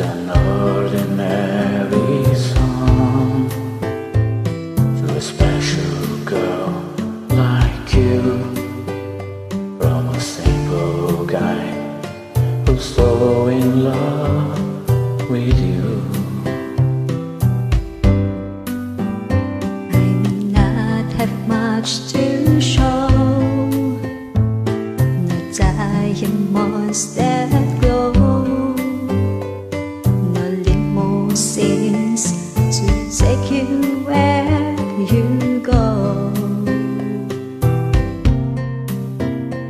an ordinary song to a special girl like you from a simple guy who's so in love with you. I may not have much to show. No diamonds there. Limousines to take you where you go.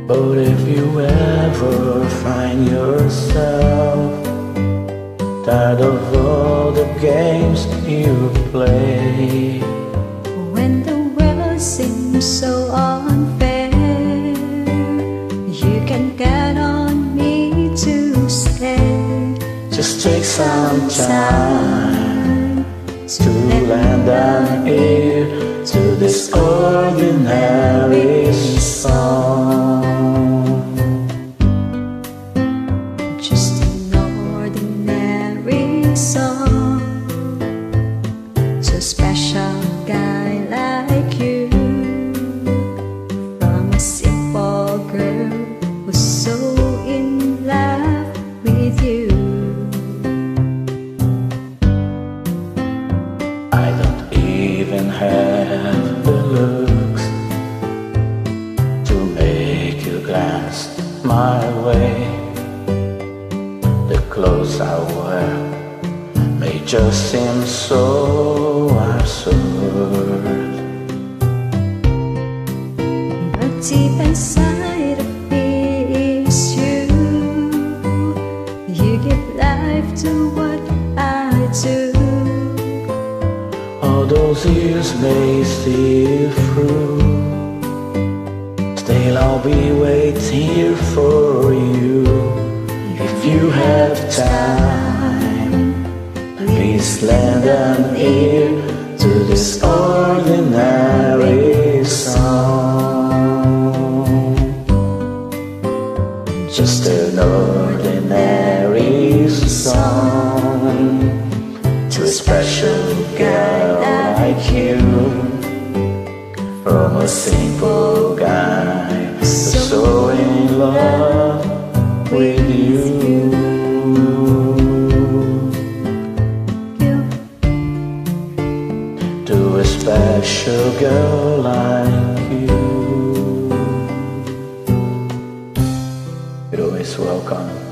But if you ever find yourself tired of all the games you play, When the world seems so just take some time to to lend an you my way. The clothes I wear may just seem so absurd. But deep inside of me is you. You give life to what I do. All those years may see through. Still, I'll be waiting here for you. If you have time, please lend an ear to this ordinary song. Just an From a simple guy who's so in love with you. To a special girl like you. You're always welcome.